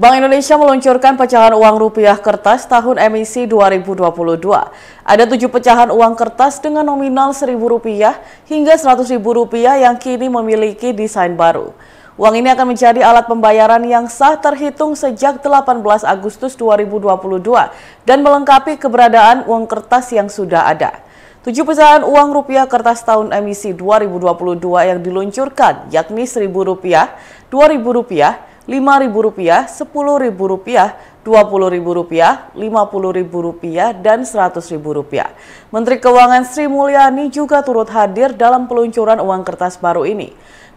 Bank Indonesia meluncurkan pecahan uang rupiah kertas tahun emisi 2022. Ada tujuh pecahan uang kertas dengan nominal Rp1.000 hingga Rp100.000 yang kini memiliki desain baru. Uang ini akan menjadi alat pembayaran yang sah terhitung sejak 18 Agustus 2022 dan melengkapi keberadaan uang kertas yang sudah ada. Tujuh pecahan uang rupiah kertas tahun emisi 2022 yang diluncurkan yakni Rp1.000, Rp2.000, Rp5.000, Rp10.000, Rp20.000, Rp50.000, dan Rp100.000. Menteri Keuangan Sri Mulyani juga turut hadir dalam peluncuran uang kertas baru ini.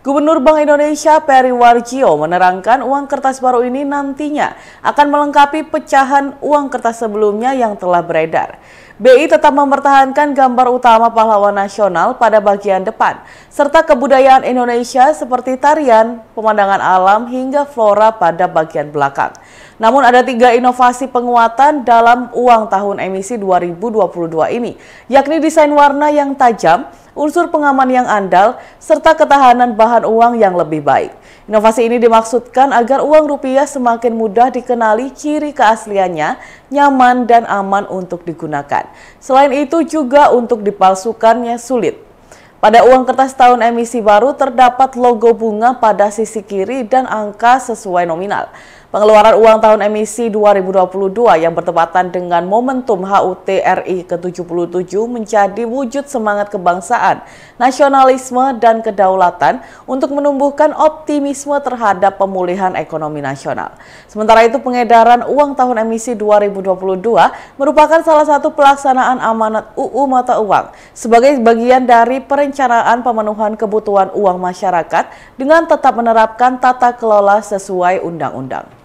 Gubernur Bank Indonesia Peri Warjio menerangkan uang kertas baru ini nantinya akan melengkapi pecahan uang kertas sebelumnya yang telah beredar. BI tetap mempertahankan gambar utama pahlawan nasional pada bagian depan, serta kebudayaan Indonesia seperti tarian, pemandangan alam, hingga flora pada bagian belakang. Namun ada tiga inovasi penguatan dalam uang tahun emisi 2022 ini, yakni desain warna yang tajam, unsur pengaman yang andal, serta ketahanan bahan uang yang lebih baik. Inovasi ini dimaksudkan agar uang rupiah semakin mudah dikenali ciri keasliannya, nyaman dan aman untuk digunakan. Selain itu juga untuk dipalsukannya sulit. Pada uang kertas tahun emisi baru terdapat logo bunga pada sisi kiri dan angka sesuai nominal. Pengeluaran uang tahun emisi 2022 yang bertepatan dengan momentum HUT RI ke-77 menjadi wujud semangat kebangsaan, nasionalisme, dan kedaulatan untuk menumbuhkan optimisme terhadap pemulihan ekonomi nasional. Sementara itu pengedaran uang tahun emisi 2022 merupakan salah satu pelaksanaan amanat UU mata uang sebagai bagian dari perencanaan pemenuhan kebutuhan uang masyarakat dengan tetap menerapkan tata kelola sesuai undang-undang.